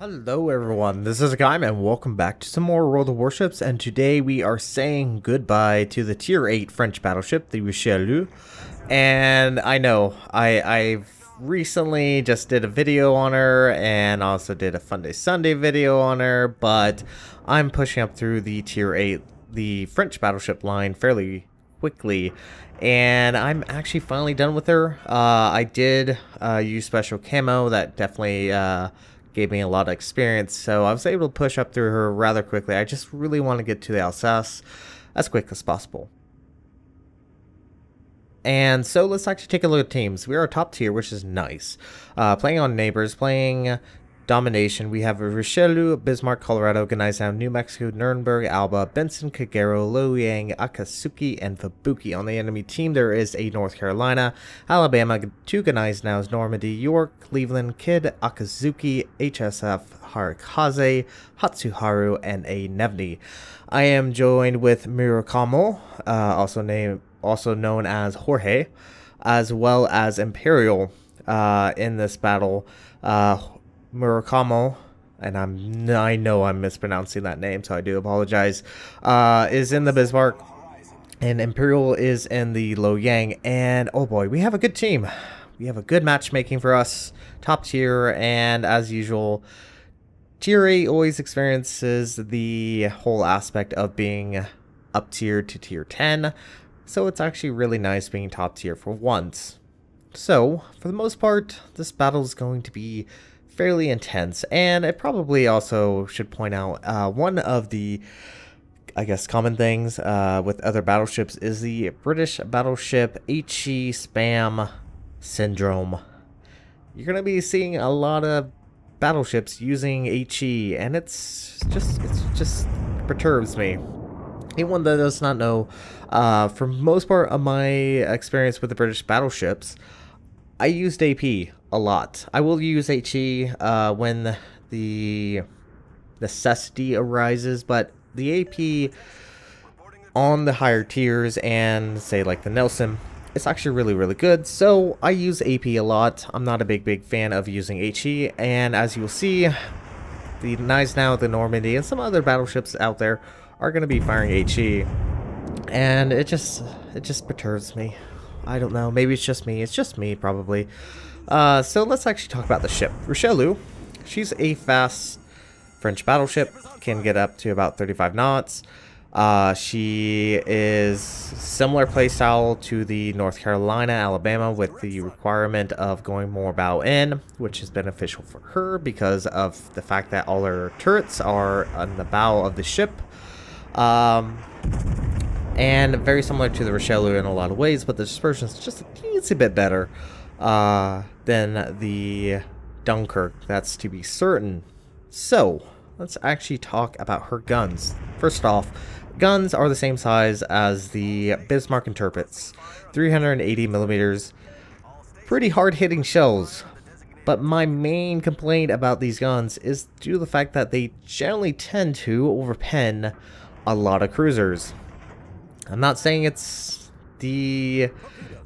Hello everyone, this is Hakaym and welcome back to some more World of Warships and today we are saying goodbye to the tier 8 French battleship, the Richelieu. And I know, I, I've recently just did a video on her and also did a Fun Day Sunday video on her, but I'm pushing up through the tier 8, the French battleship line fairly quickly and I'm actually finally done with her. Uh, I did uh, use special camo that definitely uh, gave me a lot of experience, so I was able to push up through her rather quickly. I just really want to get to the Alsace as quick as possible. And so let's actually take a look at teams. We are top tier, which is nice. Uh, playing on neighbors, playing domination, we have Richelieu, Bismarck, Colorado, Gneisenau, New Mexico, Nuremberg, Aoba, Benson, Kagero, Loyang, Akatsuki, and Fubuki. On the enemy team, there is a North Carolina, Alabama, two Gneisenau's, Normandy, York, Cleveland, Kidd, Akazuki, HSF, Harekaze, Hatsuharu, and a Gnevny. I am joined with Murakamo, uh, also named also known as Jorge, as well as Imperial uh, in this battle. Uh, Murakamo, and I'm I know I'm mispronouncing that name, so I do apologize. Uh, is in the Bismarck, and Imperial is in the Loyang, and oh boy, we have a good team. We have a good matchmaking for us, top tier, and as usual, tier 8 always experiences the whole aspect of being up tier to tier 10, so it's actually really nice being top tier for once. So, for the most part, this battle is going to be fairly intense. And it probably also should point out uh, one of the, I guess, common things uh, with other battleships is the British battleship HE spam syndrome. You're going to be seeing a lot of battleships using HE, and it's just, it's just perturbs me. Anyone that does not know, uh, for most part of my experience with the British battleships, I used AP a lot. I will use HE uh, when the necessity arises, but the AP on the higher tiers and say like the Nelson, it's actually really, really good. So I use AP a lot. I'm not a big, big fan of using HE, and as you will see, the Gneisenau, the Normandy, and some other battleships out there are going to be firing HE, and it just, it just perturbs me. I don't know. Maybe it's just me. It's just me, probably. Uh, so let's actually talk about the ship. Richelieu, she's a fast French battleship, can get up to about 35 knots. Uh, she is similar playstyle to the North Carolina, Alabama, with the requirement of going more bow in, which is beneficial for her because of the fact that all her turrets are on the bow of the ship. Um, and very similar to the Richelieu in a lot of ways, but the dispersion is just a teensy bit better uh, than the Dunkirk, that's to be certain. So, let's actually talk about her guns. First off, guns are the same size as the Bismarck and Tirpitz, 380 millimeters. Pretty hard-hitting shells, but my main complaint about these guns is due to the fact that they generally tend to overpen a lot of cruisers. I'm not saying it's the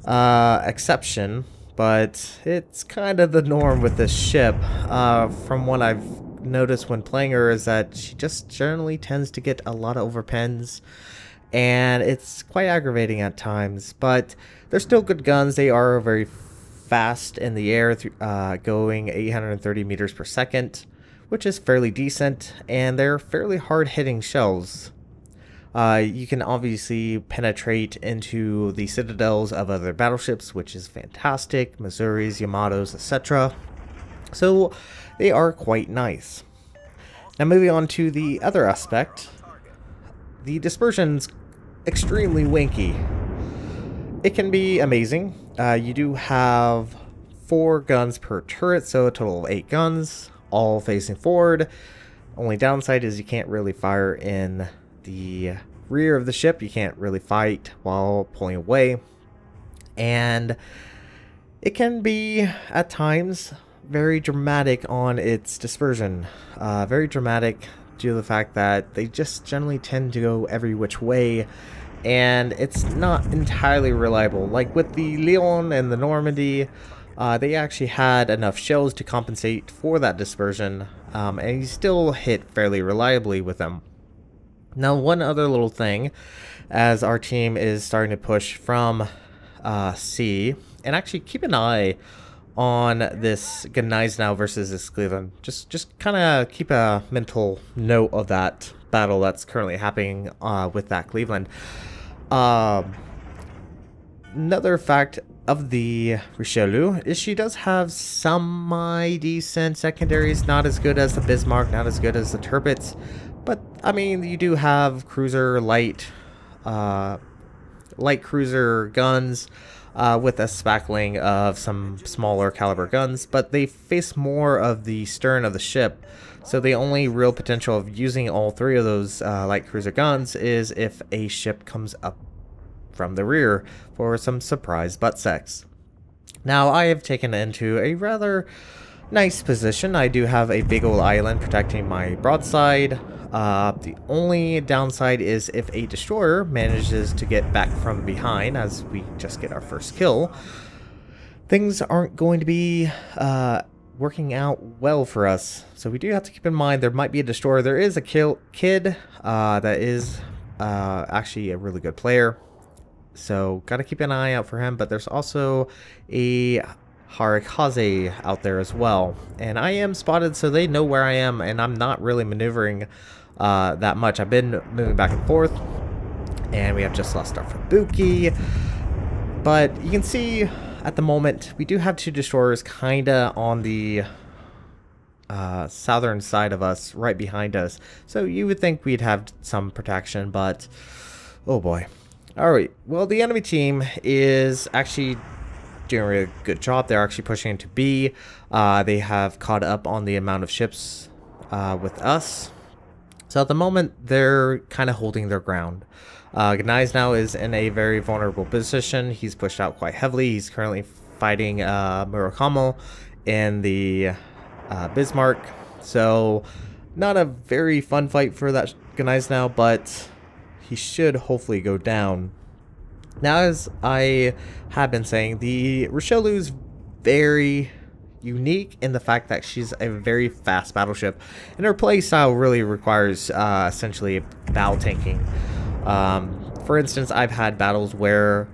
uh, exception, but it's kind of the norm with this ship. Uh, from what I've noticed when playing her is that she just generally tends to get a lot of overpens, and it's quite aggravating at times. But they're still good guns. They are very fast in the air, uh, going 830 meters per second, which is fairly decent, and they're fairly hard-hitting shells. Uh, you can obviously penetrate into the citadels of other battleships, which is fantastic, Missouris, Yamatos, etc. So they are quite nice. Now moving on to the other aspect, the dispersion's extremely winky. It can be amazing. Uh, you do have four guns per turret, so a total of eight guns, all facing forward. Only downside is you can't really fire in the rear of the ship. You can't really fight while pulling away. And it can be, at times, very dramatic on its dispersion. Uh, very dramatic due to the fact that they just generally tend to go every which way and it's not entirely reliable. Like with the Lyon and the Normandy, uh, they actually had enough shells to compensate for that dispersion, um, and he still hit fairly reliably with them. Now, one other little thing, as our team is starting to push from uh, C, and actually keep an eye on this Gneisenau versus this Cleveland. Just just kind of keep a mental note of that battle that's currently happening uh, with that Cleveland. Um, another fact of the Richelieu is she does have some decent secondaries, not as good as the Bismarck, not as good as the Tirpitz, but I mean you do have cruiser light, uh, light cruiser guns. Uh, with a spackling of some smaller caliber guns, but they face more of the stern of the ship, so the only real potential of using all three of those uh, light cruiser guns is if a ship comes up from the rear for some surprise butt sex. Now, I have taken into a rather nice position. I do have a big old island protecting my broadside. Uh, the only downside is if a destroyer manages to get back from behind as we just get our first kill, things aren't going to be uh, working out well for us. So we do have to keep in mind there might be a destroyer. There is a kill Kidd uh, that is uh, actually a really good player. So got to keep an eye out for him. But there's also a Harekaze out there as well. And I am spotted so they know where I am and I'm not really maneuvering uh, that much. I've been moving back and forth. And we have just lost our Fubuki. But you can see at the moment we do have two destroyers kind of on the uh, southern side of us, right behind us. So you would think we'd have some protection, but oh boy. Alright, well the enemy team is actually doing a good job. They're actually pushing into B. Uh, they have caught up on the amount of ships uh, with us. So at the moment, they're kind of holding their ground. Uh, Gneisenau is in a very vulnerable position. He's pushed out quite heavily. He's currently fighting uh, Murakamo in the uh, Bismarck. So not a very fun fight for that Gneisenau, but he should hopefully go down. Now, as I have been saying, the Richelieu is very unique in the fact that she's a very fast battleship, and her playstyle really requires uh, essentially battle tanking. Um, for instance, I've had battles where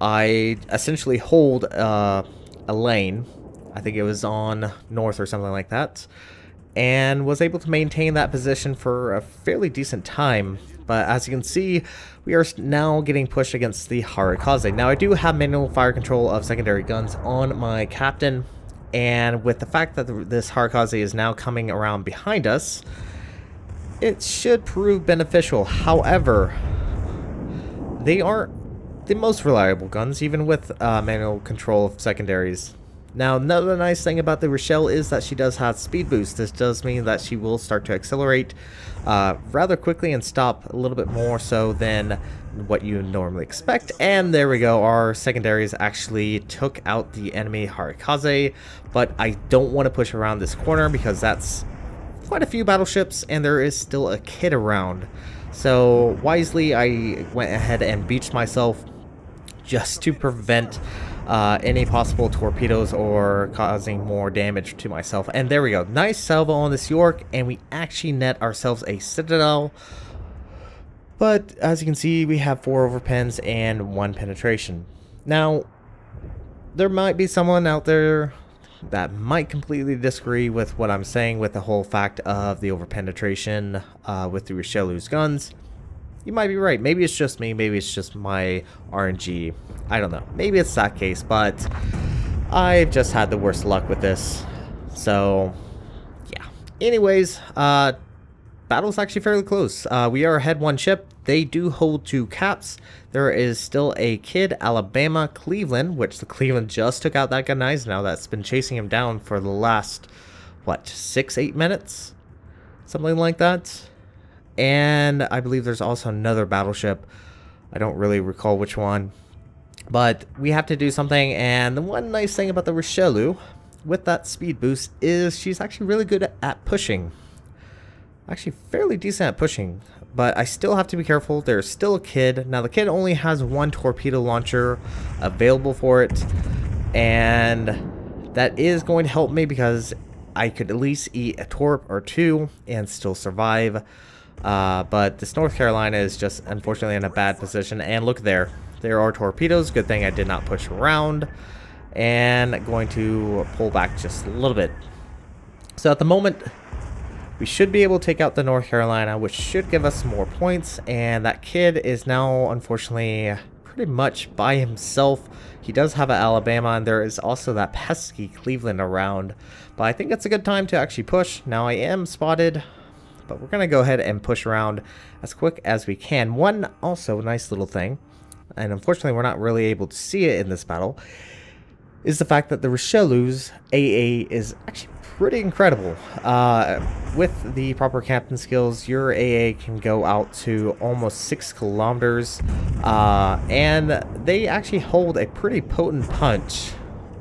I essentially hold uh, a lane. I think it was on north or something like that, and was able to maintain that position for a fairly decent time but as you can see, we are now getting pushed against the Harekaze. Now, I do have manual fire control of secondary guns on my captain, and with the fact that this Harekaze is now coming around behind us, it should prove beneficial. However, they aren't the most reliable guns, even with uh, manual control of secondaries. Now, another nice thing about the Rochelle is that she does have speed boost. This does mean that she will start to accelerate uh, rather quickly and stop a little bit more so than what you normally expect. And there we go, our secondaries actually took out the enemy Harekaze, but I don't want to push around this corner because that's quite a few battleships and there is still a Kidd around. So wisely, I went ahead and beached myself just to prevent uh, any possible torpedoes or causing more damage to myself. And there we go. Nice salvo on this York, and we actually net ourselves a Citadel. But as you can see, we have four overpens and one penetration. Now, there might be someone out there that might completely disagree with what I'm saying with the whole fact of the overpenetration uh, with the Richelieu's guns you might be right. Maybe it's just me. Maybe it's just my RNG. I don't know. Maybe it's that case, but I've just had the worst luck with this. So, yeah. Anyways, uh, battle's actually fairly close. Uh, we are ahead one ship. They do hold two caps. There is still a Kidd, Alabama, Cleveland, which the Cleveland just took out that Gneisenau that's been chasing him down for the last, what, six, eight minutes? Something like that. And I believe there's also another battleship. I don't really recall which one. But we have to do something, and the one nice thing about the Richelieu with that speed boost is she's actually really good at pushing. Actually fairly decent at pushing, but I still have to be careful. There's still a Kidd. Now the Kidd only has one torpedo launcher available for it, and That is going to help me because I could at least eat a torp or two and still survive. Uh, but this North Carolina is just unfortunately in a bad position. And look there. There are torpedoes. Good thing I did not push around. And going to pull back just a little bit. So at the moment, we should be able to take out the North Carolina, which should give us more points. And that Kidd is now, unfortunately, pretty much by himself. He does have an Alabama, and there is also that pesky Cleveland around. But I think it's a good time to actually push. Now I am spotted, but we're going to go ahead and push around as quick as we can. One also nice little thing, and unfortunately we're not really able to see it in this battle, is the fact that the Richelieu's AA is actually pretty incredible. Uh, with the proper captain skills, your AA can go out to almost 6 kilometers, uh, and they actually hold a pretty potent punch,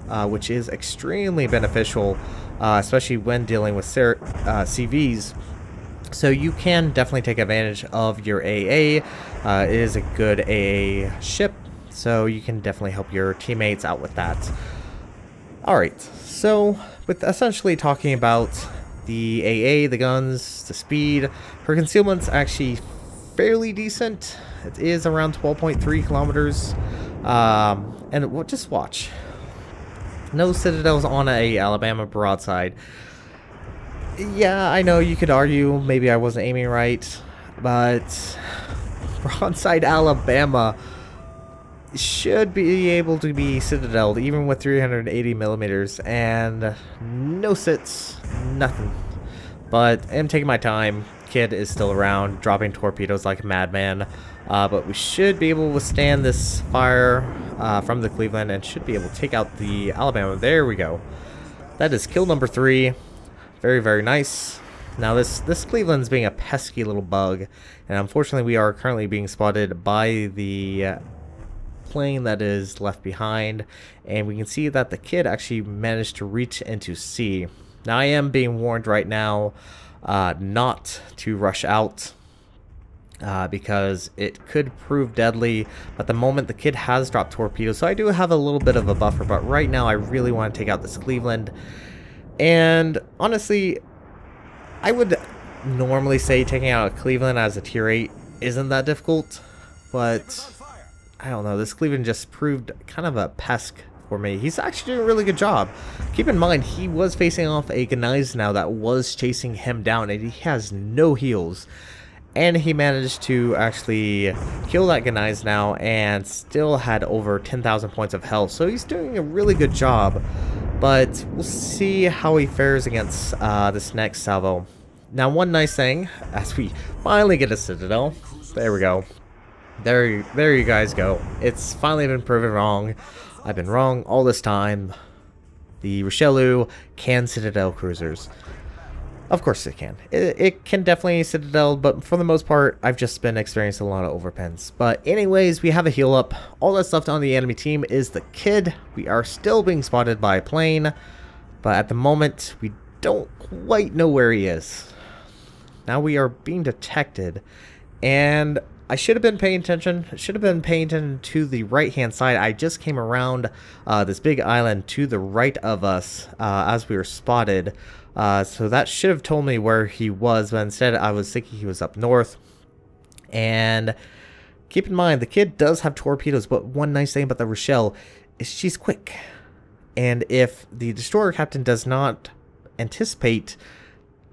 uh, which is extremely beneficial, uh, especially when dealing with uh, CVs. So you can definitely take advantage of your AA. Uh, it is a good AA ship, so you can definitely help your teammates out with that. Alright, so with essentially talking about the AA, the guns, the speed, her concealment's actually fairly decent. It is around 12.3 kilometers. Um, and just watch. No citadels on a Alabama broadside. Yeah, I know you could argue maybe I wasn't aiming right, but broadside Alabama should be able to be citadeled even with 380 millimeters and no sits, nothing. But I'm taking my time. Kidd is still around, dropping torpedoes like a madman. Uh, but we should be able to withstand this fire uh, from the Cleveland and should be able to take out the Alabama. There we go. That is kill number three. Very, very nice. Now this, this Cleveland's being a pesky little bug. And unfortunately we are currently being spotted by the uh, plane that is left behind and we can see that the Kidd actually managed to reach into sea. Now I am being warned right now uh, not to rush out uh, because it could prove deadly. At the moment, the Kidd has dropped torpedoes, so I do have a little bit of a buffer, but right now I really want to take out this Cleveland. And honestly, I would normally say taking out a Cleveland as a tier 8 isn't that difficult, but I don't know, this Cleveland just proved kind of a pesk for me. He's actually doing a really good job. Keep in mind, he was facing off a Gneisenau that was chasing him down, and he has no heals. And he managed to actually kill that Gneisenau and still had over 10,000 points of health. So he's doing a really good job. But we'll see how he fares against uh, this next salvo. Now, one nice thing, as we finally get a Citadel, there we go. There, there you guys go. It's finally been proven wrong. I've been wrong all this time. The Richelieu can Citadel cruisers. Of course it can. It, it, can definitely Citadel, but for the most part, I've just been experiencing a lot of overpens. But anyways, we have a heal up. All that's left on the enemy team is the Kidd. We are still being spotted by a plane, but at the moment, we don't quite know where he is. Now we are being detected, and I should have been paying attention. Should have been paying attention to the right-hand side. I just came around uh, this big island to the right of us uh, as we were spotted. Uh, so that should have told me where he was, but instead I was thinking he was up north. And keep in mind, the Kidd does have torpedoes, but one nice thing about the Rochelle is she's quick. And if the destroyer captain does not anticipate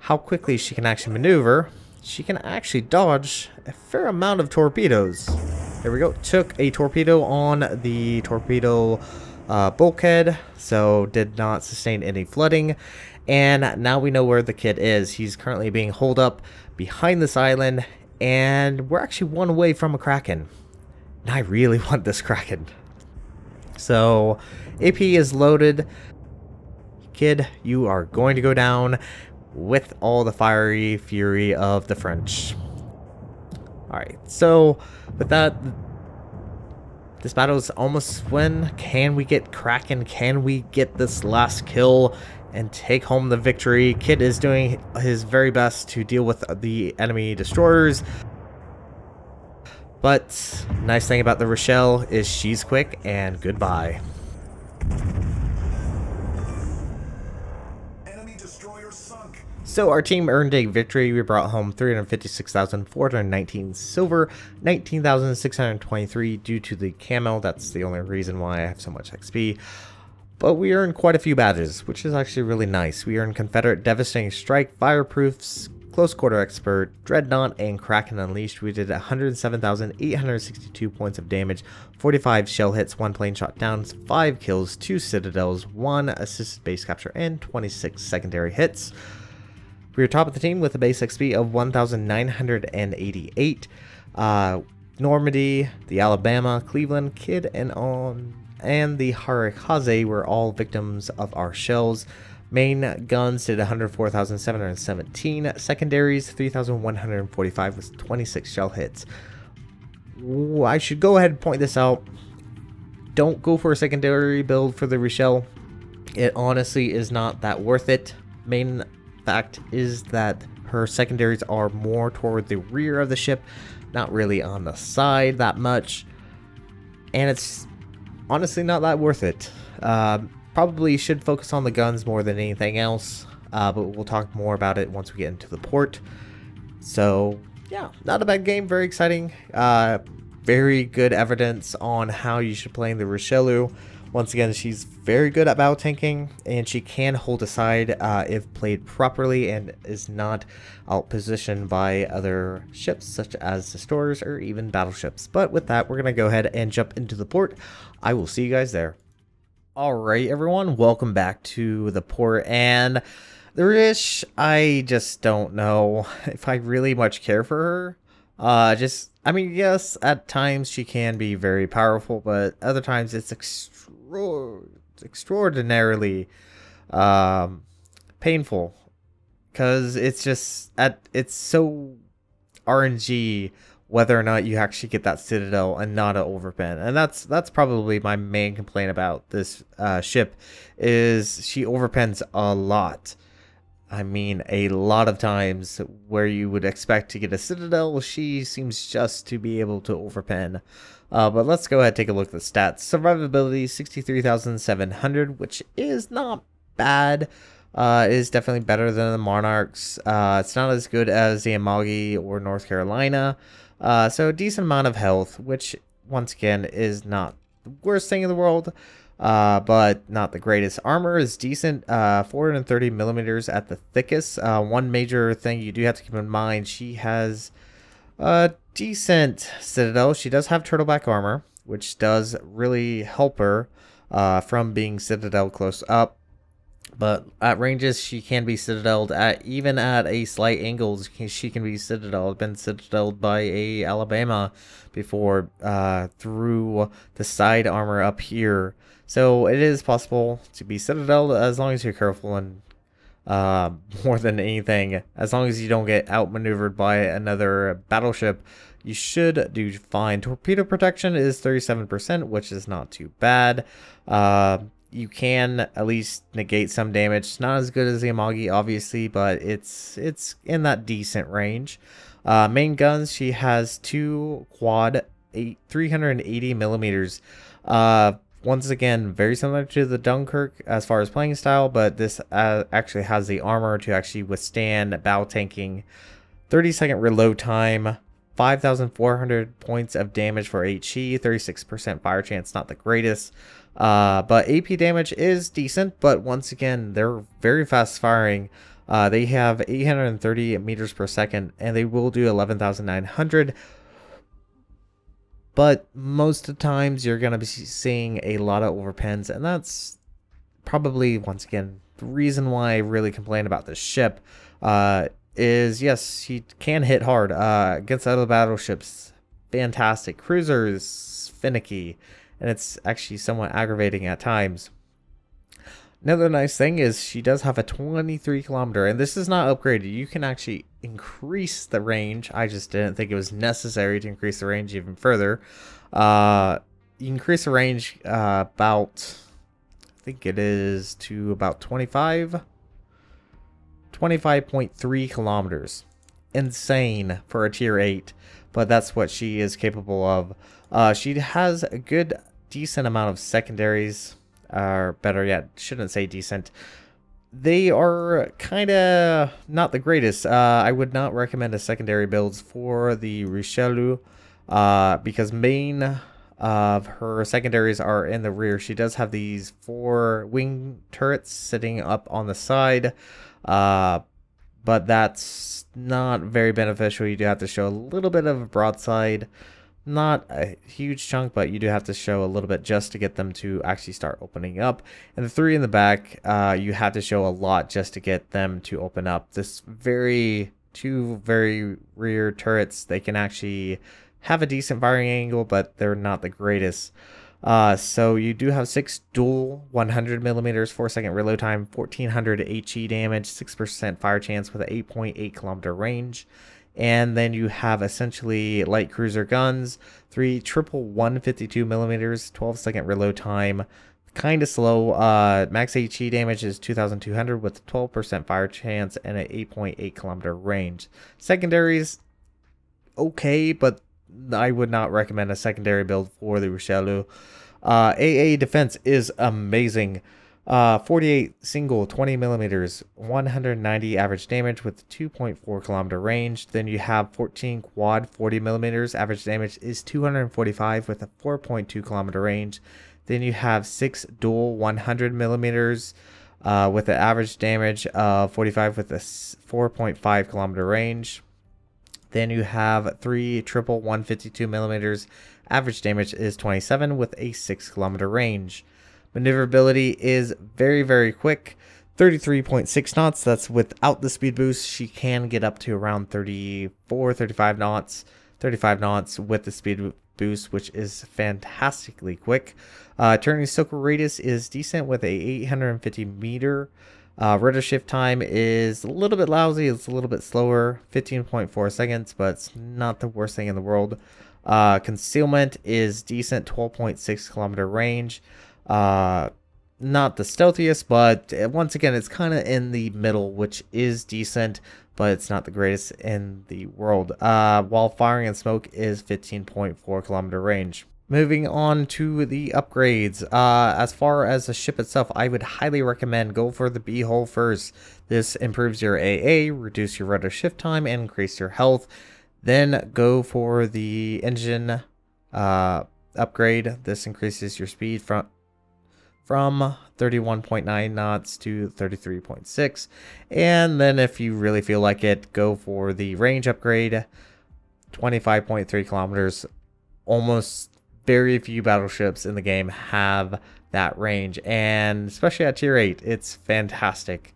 how quickly she can actually maneuver, she can actually dodge a fair amount of torpedoes. There we go. Took a torpedo on the torpedo uh, bulkhead, so did not sustain any flooding. And now we know where the Kidd is. He's currently being holed up behind this island, and we're actually one away from a Kraken. And I really want this Kraken. So, AP is loaded. Kidd, you are going to go down with all the fiery fury of the French. Alright, so with that, this battle is almost win. Can we get Kraken? Can we get this last kill and take home the victory. Kit is doing his very best to deal with the enemy destroyers. But nice thing about the Rochelle is she's quick and goodbye. So our team earned a victory. We brought home 356,419 silver, 19,623 due to the camel. That's the only reason why I have so much XP. But we earned quite a few badges, which is actually really nice. We earned Confederate Devastating Strike, Fireproofs, Close Quarter Expert, Dreadnought, and Kraken Unleashed. We did 107,862 points of damage, 45 shell hits, 1 plane shot downs, 5 kills, 2 citadels, 1 assisted base capture, and 26 secondary hits. We were top of the team with a base XP of 1,988. Uh, Normandy, the Alabama, Cleveland, Kidd, and on and the Harekaze were all victims of our shells. Main guns did 104,717, secondaries 3,145 with 26 shell hits. Ooh, I should go ahead and point this out. Don't go for a secondary build for the Richelle. It honestly is not that worth it. Main fact is that her secondaries are more toward the rear of the ship, not really on the side that much. And it's honestly not that worth it. Uh, probably should focus on the guns more than anything else, uh, but we'll talk more about it once we get into the port. So, yeah, not a bad game, very exciting. Uh, very good evidence on how you should play in the Richelieu. Once again, she's very good at battle tanking, and she can hold aside uh, if played properly and is not outpositioned by other ships such as destroyers or even battleships. But with that, we're going to go ahead and jump into the port. I will see you guys there. Alright everyone, welcome back to the port, and the Rish, I just don't know if I really much care for her. Uh, just, I mean, yes, at times she can be very powerful, but other times it's extra extraordinarily um, painful. Because it's just at it's so RNG whether or not you actually get that citadel and not an overpen. And that's that's probably my main complaint about this uh, ship is she overpens a lot. I mean a lot of times where you would expect to get a citadel she seems just to be able to overpen uh, but let's go ahead and take a look at the stats survivability 63700 which is not bad uh, is definitely better than the Monarchs. Uh, it's not as good as the Amagi or North Carolina. Uh, so a decent amount of health, which once again is not the worst thing in the world, uh, but not the greatest. Armor is decent, uh, 430 millimeters at the thickest. Uh, one major thing you do have to keep in mind, she has a decent citadel. She does have turtleback armor, which does really help her uh, from being citadel close up. But at ranges, she can be citadeled at even at a slight angle. She can be citadeled. Been citadeled by a Alabama before uh, through the side armor up here. So it is possible to be citadeled as long as you're careful and uh, more than anything, as long as you don't get outmaneuvered by another battleship, you should do fine. Torpedo protection is 37%, which is not too bad. Uh, you can at least negate some damage. It's not as good as the Amagi, obviously, but it's it's in that decent range. Uh, main guns, she has two quad, eight, 380 millimeters. Uh, once again, very similar to the Dunkirk as far as playing style, but this uh, actually has the armor to actually withstand bow tanking. 30 second reload time, 5,400 points of damage for HE, 36% fire chance, not the greatest. Uh, but AP damage is decent, but once again, they're very fast firing. Uh, they have 830 meters per second, and they will do 11,900. But most of the times, you're going to be seeing a lot of overpens, and that's probably, once again, the reason why I really complain about this ship. Uh, is yes, she can hit hard uh, against other battleships. Fantastic. Cruisers, finicky and it's actually somewhat aggravating at times. Another nice thing is she does have a 23 kilometer, and this is not upgraded. You can actually increase the range. I just didn't think it was necessary to increase the range even further. Uh, you increase the range uh, about, I think it is to about 25, 25.3 kilometers. Insane for a tier 8, but that's what she is capable of. Uh, she has a good decent amount of secondaries, or better yet, shouldn't say decent. they are kind of not the greatest. Uh, I would not recommend a secondary builds for the Richelieu uh, because main of her secondaries are in the rear. She does have these four wing turrets sitting up on the side, uh, but that's not very beneficial. You do have to show a little bit of a broadside not a huge chunk, but you do have to show a little bit just to get them to actually start opening up. And the three in the back, uh, you have to show a lot just to get them to open up. This very, two very rear turrets, they can actually have a decent firing angle, but they're not the greatest. Uh, so you do have six dual 100 millimeters, four second reload time, 1400 HE damage, 6% fire chance with an 8.8 kilometer range. And then you have essentially light cruiser guns, three triple 152 millimeters, 12 second reload time, kind of slow. Uh, max HE damage is 2,200 with 12% fire chance and an 8.8 kilometer range. Secondaries, okay, but I would not recommend a secondary build for the Richelieu. Uh, AA defense is amazing. Uh, 48 single 20 millimeters, 190 average damage with 2.4 kilometer range. Then you have 14 quad 40 millimeters, average damage is 245 with a 4.2 kilometer range. Then you have six dual 100 millimeters uh, with an average damage of 45 with a 4.5 kilometer range. Then you have three triple 152 millimeters, average damage is 27 with a 6 kilometer range. Maneuverability is very, very quick. 33.6 knots. That's without the speed boost. She can get up to around 34, 35 knots. 35 knots with the speed boost, which is fantastically quick. Uh, turning circle radius is decent with a 850 meter. Uh, rudder shift time is a little bit lousy. It's a little bit slower, 15.4 seconds, but it's not the worst thing in the world. Uh, concealment is decent, 12.6 kilometer range. Uh, not the stealthiest, but uh, once again, it's kind of in the middle, which is decent, but it's not the greatest in the world. Uh, while firing and smoke is 15.4 kilometer range. Moving on to the upgrades. Uh, as far as the ship itself, I would highly recommend go for the B-hull first. This improves your AA, reduce your rudder shift time, and increase your health. Then go for the engine uh, upgrade. This increases your speed from from 31.9 knots to 33.6. And then if you really feel like it, go for the range upgrade. 25.3 kilometers. Almost very few battleships in the game have that range. And especially at tier 8, it's fantastic.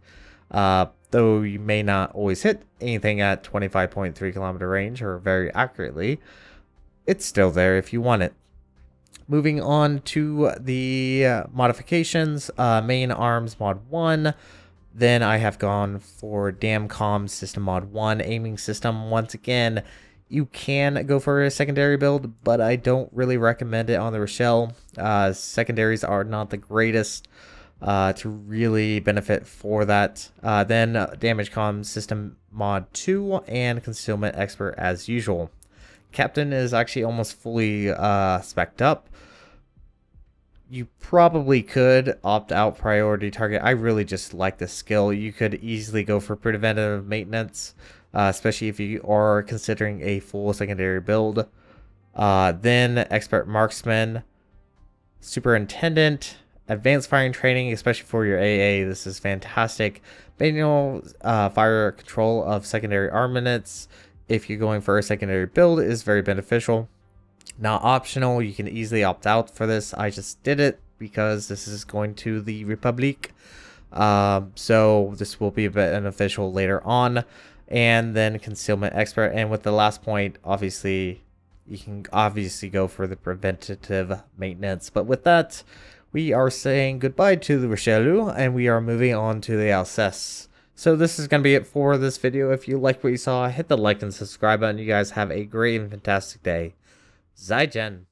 Uh, though you may not always hit anything at 25.3 kilometer range or very accurately, it's still there if you want it. Moving on to the uh, modifications, uh, main arms mod 1. Then I have gone for DAMCOM system mod 1, aiming system. Once again, you can go for a secondary build, but I don't really recommend it on the Rochelle. Uh, secondaries are not the greatest uh, to really benefit for that. Uh, then damage com system mod 2 and concealment expert as usual. Captain is actually almost fully uh, specced up. You probably could opt out priority target. I really just like the skill. You could easily go for preventative maintenance, uh, especially if you are considering a full secondary build. Uh, then expert marksman, superintendent, advanced firing training, especially for your AA. This is fantastic. Manual uh, fire control of secondary armaments, if you're going for a secondary build is very beneficial. Not optional, you can easily opt out for this. I just did it because this is going to the Republic. Um, so this will be a bit beneficial later on. And then concealment expert. And with the last point, obviously, you can obviously go for the preventative maintenance. But with that, we are saying goodbye to the Richelieu and we are moving on to the Alsace. So this is going to be it for this video. If you like what you saw, hit the like and subscribe button. You guys have a great and fantastic day. Zaijian.